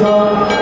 Arkansas.